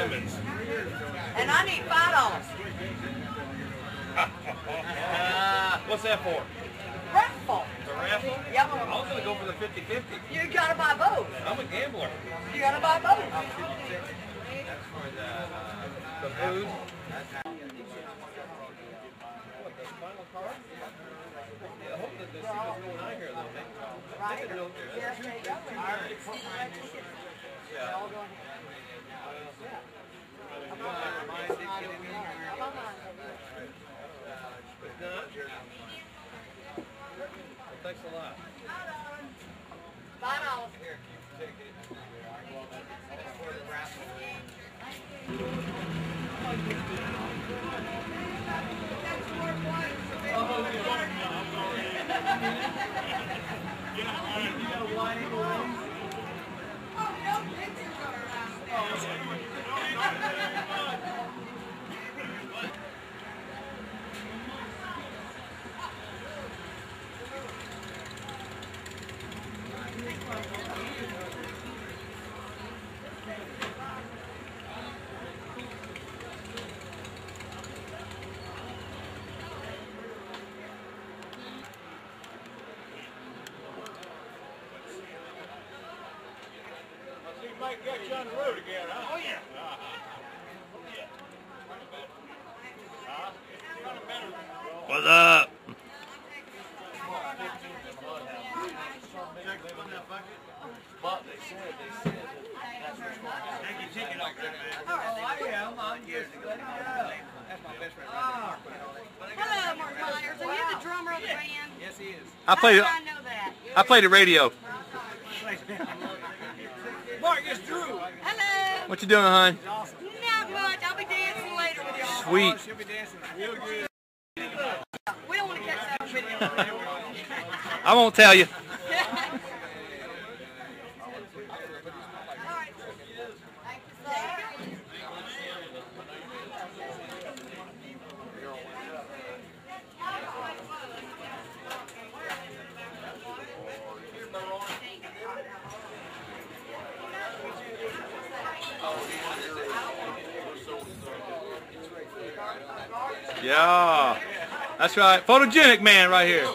And I need five dollars. What's that for? Raffle. The raffle? Yep. I was gonna go for the 50-50. You gotta buy both. I'm a gambler. You gotta buy both. The food. Right. Yes, there you go. Thanks a lot. Five dollars. Might get you on the road again, huh? Oh, yeah. What's up? But they said, they said, that's what's going to happen. Take your ticket off there, man. Oh, I am. I'm just letting you know. That's my best friend. Hello, Marc Myers. Are you the drummer of the band? Yes, he is. I played. How I know that? I played the radio. Mark, it's Drew. Hello. What you doing, hon? Not much. I'll be dancing later with y'all. Sweet. She'll be dancing real good. We don't want to catch that video. I won't tell you. Yeah. That's right. Photogenic man right here.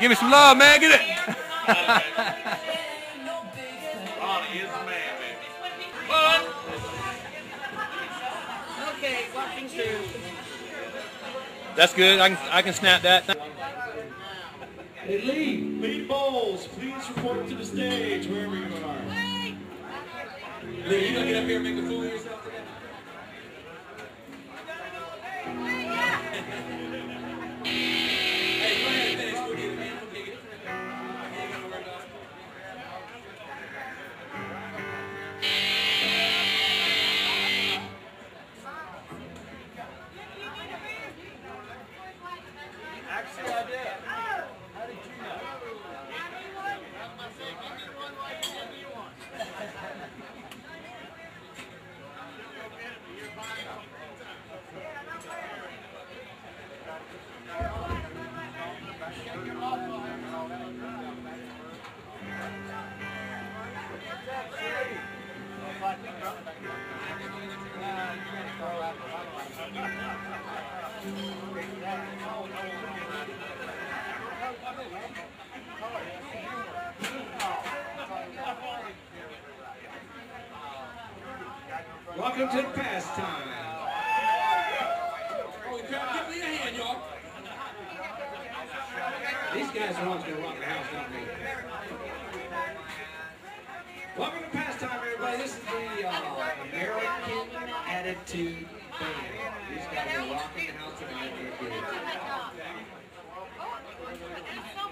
Give me some love, man. Get it. Ronnie is the man, baby. Okay, watching two. That's good. I can I can snap that. Hey, Lee, lead bowls, please report to the stage wherever you are. Lee, you gonna get up here and make a fool of yourself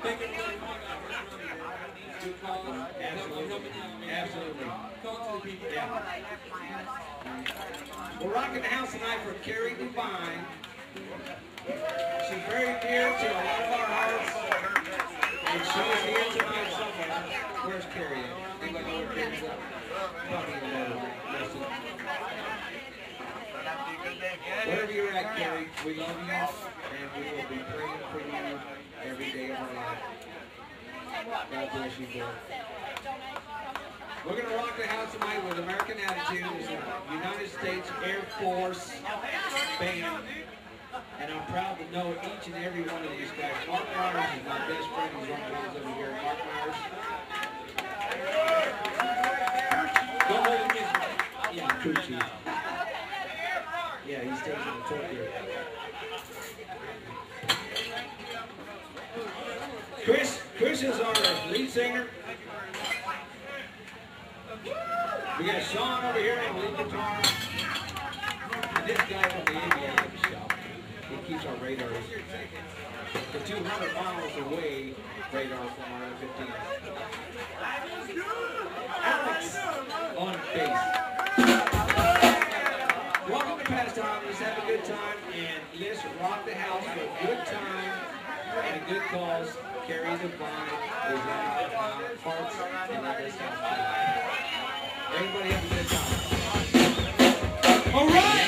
We're rocking the house tonight for Carrie Devine. She's very dear to a lot of our hearts. And she is here tonight somewhere. Where's Carrie at? Anybody know where Carrie's at? Probably the middle. Wherever you're at, Carrie, we love you, and we will be praying for you every day of our life. God bless you, boy. We're going to rock the house tonight with American Attitude. It's United States Air Force band. And I'm proud to know each and every one of these guys. Marc Myers is my best friend. He's on drums over here. Marc Myers. Go hold him. Yeah. Yeah, he's taking the torque here. Chris, Chris is our lead singer. We got Shawn over here on lead guitar. And this guy from the avionics shop. He keeps our radars. The 200 miles away radar from our F-15. Alex on bass. Welcome to Pastime. Let's have a good time and let's rock the house for a good time and a good cause. Carry the is in our hearts and this house. Everybody have a good time. All right.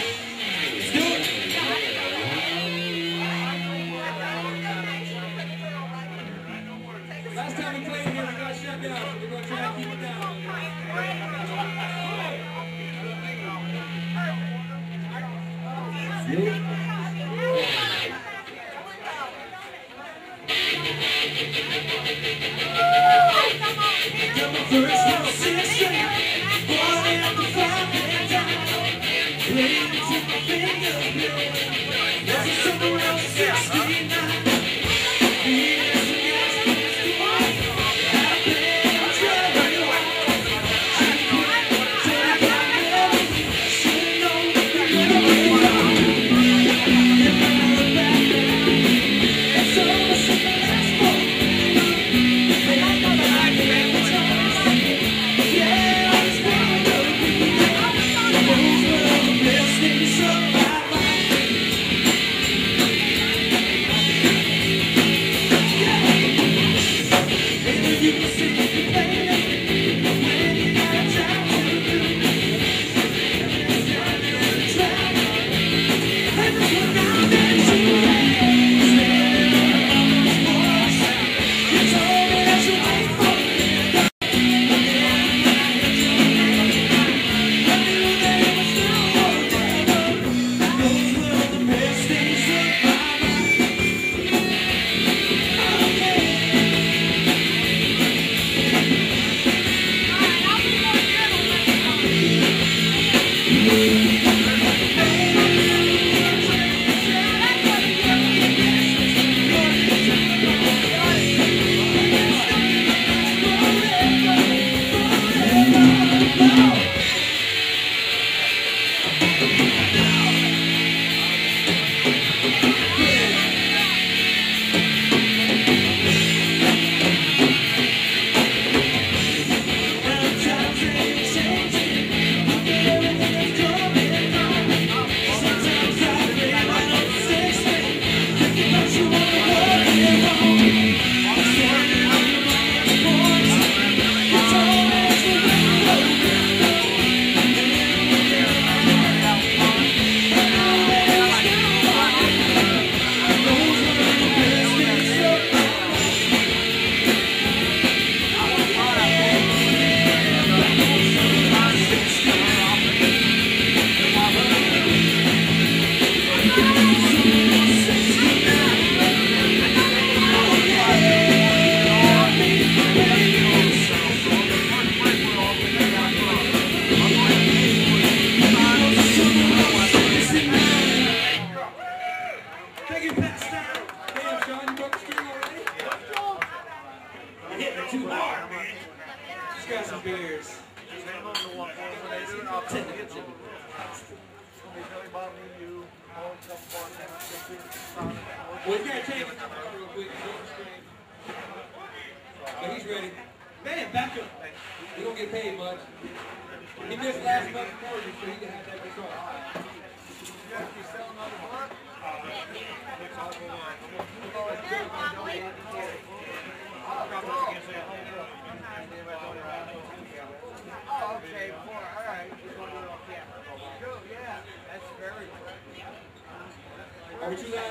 Are we too loud?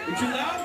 Are we too loud?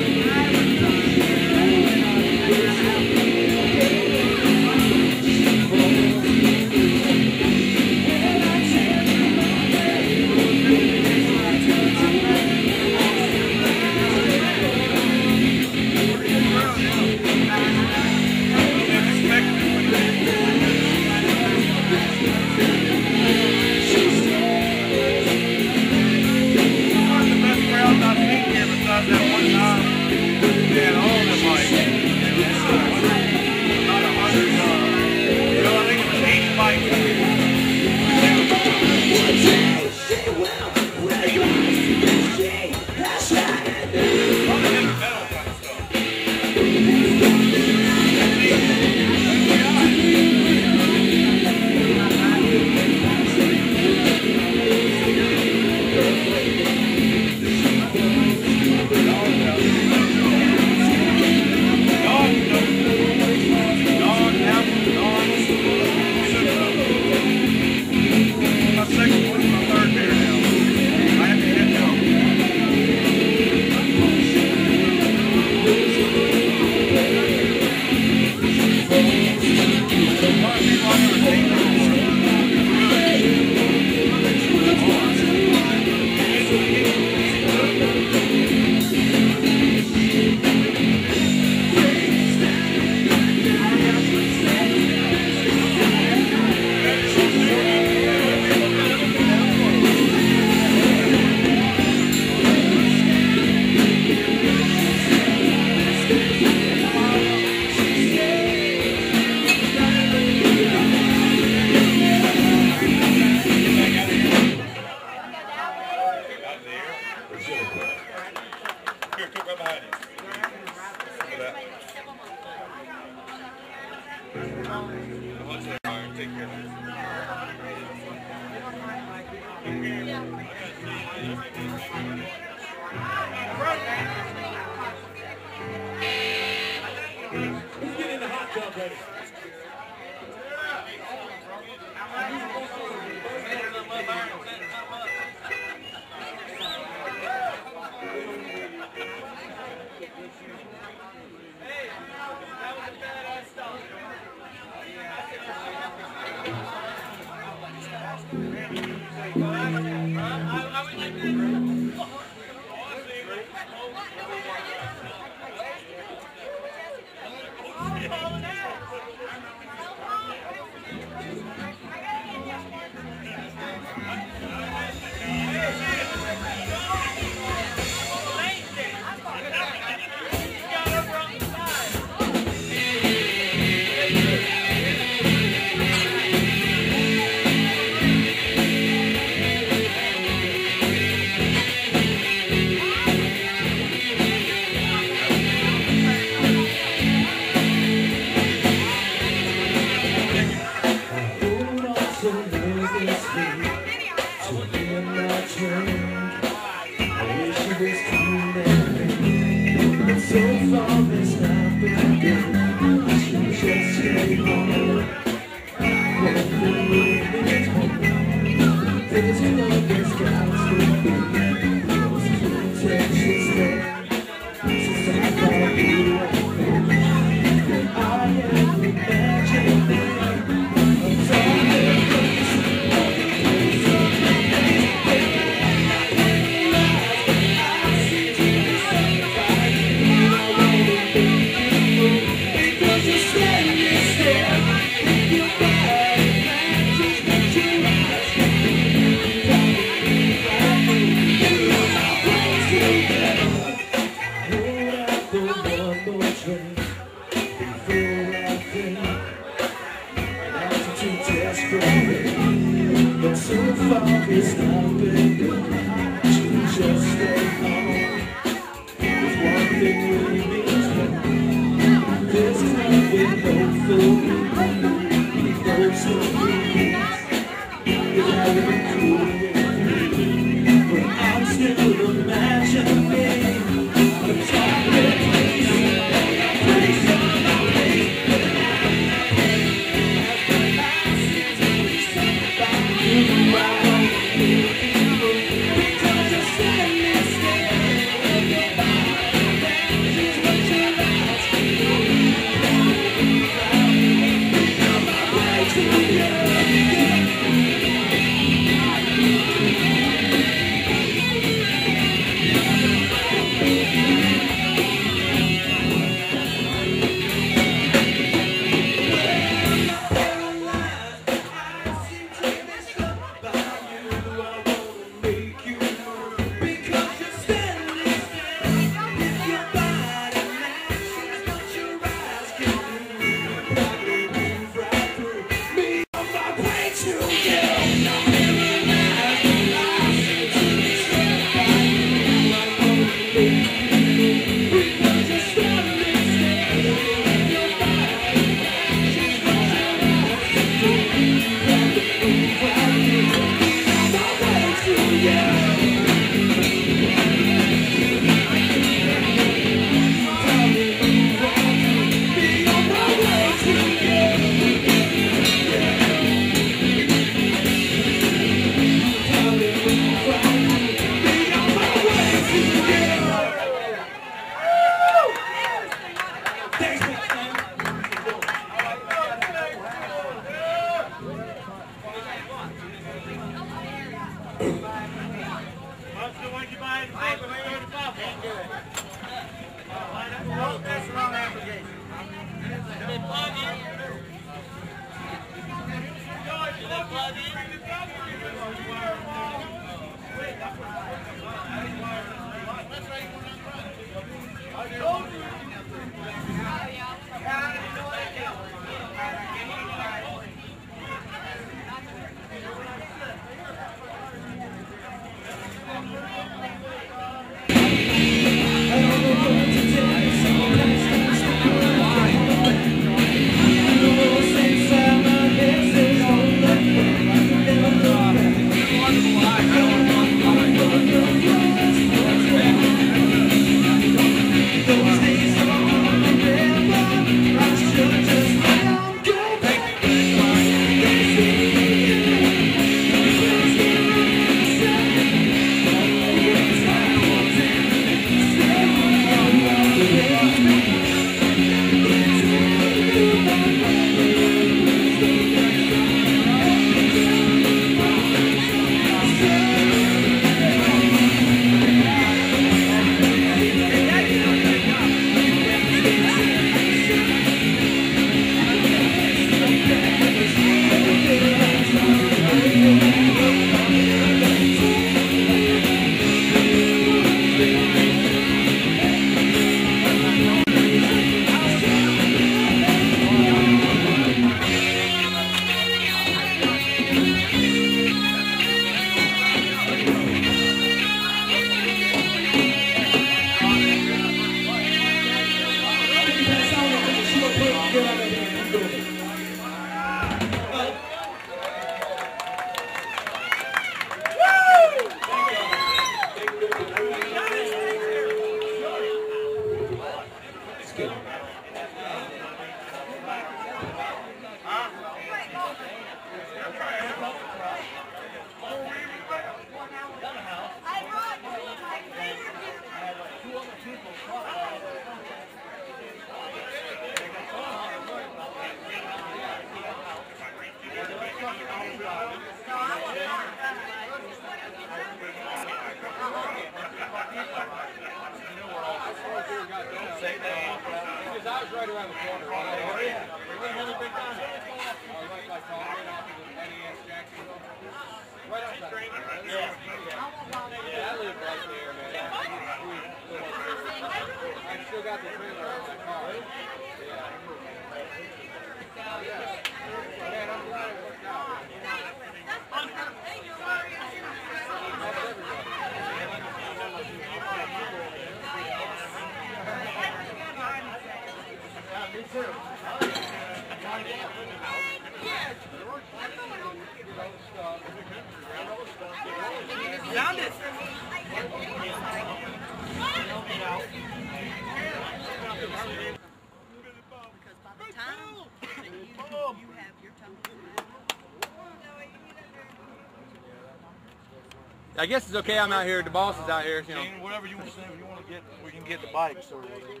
I guess it's okay. I'm out here. The boss is out here. You know. Gene, whatever you want to say, if you want to get, we can get the bikes or whatever.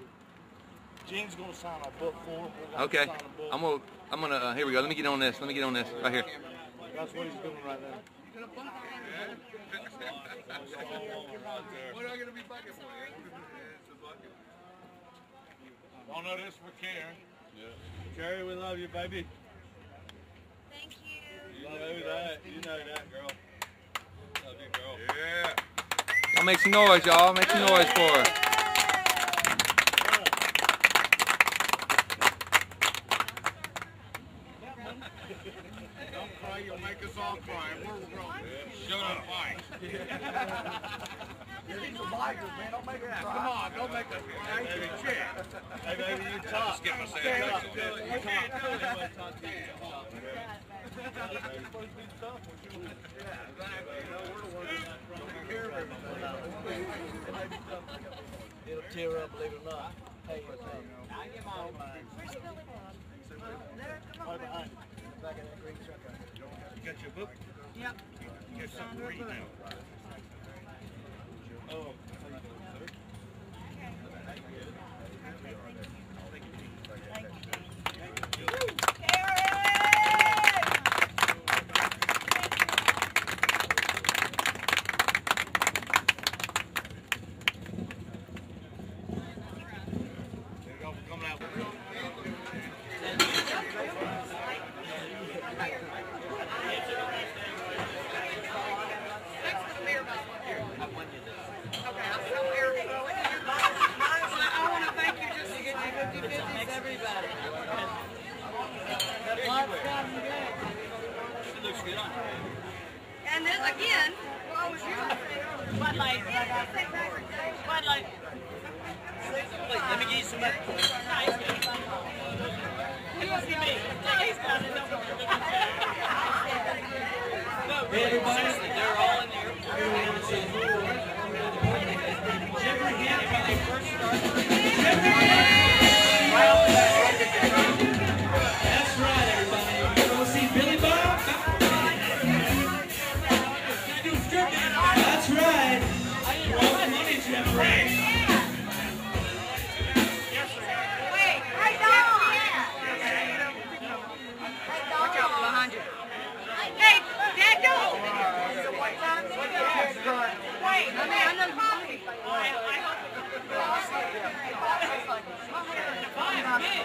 Gene's gonna sign a book for him. Okay. sign a book. I'm gonna. I'm gonna. Uh, here we go. Let me get on this. Let me get on this right here. That's what he's doing right now. What am I going to be bucking for? Don't know this for Karen. Carrie, we love you, baby. Thank you. You know that. You know that, girl. Love you, girl. Yeah. I'll make some noise, y'all. Make some noise for her. Don't cry, you'll make us all cry. We're grown. Shut up, Mike. Come on, don't make us cry. Shit. Hey, baby, you talk. Skip a second. It'll tear up, believe it or not. Hey, you think. Where's Billy Bob? There, come on. Right. Back in that green truck. You got your book? Yep. You got something to now. Oh. There you go, coming out. I want to thank you just to get you 50 50s, everybody. And then again, yours? Bud Light. Bud Light. Let me give you some money. You want to see me? He's got. No, really, seriously, they're Ah.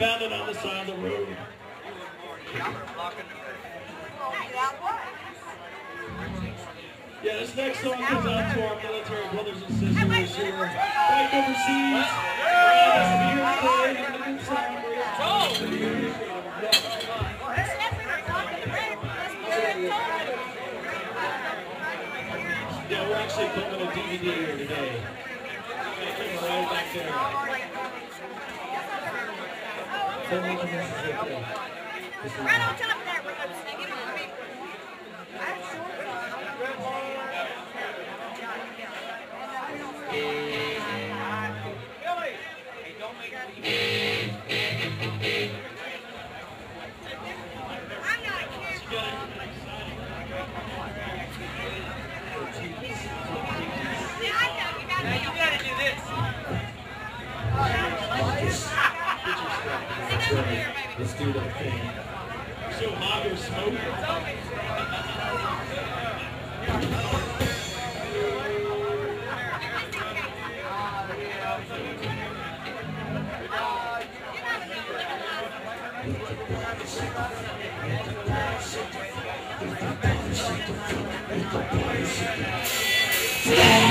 found it on the side of the road. Yeah, this next song goes out to our military brothers and sisters who are back overseas. Yeah, we're actually filming a DVD here today. Right back there. Right on to the Let's do that thing. So hot or smoke. Yeah.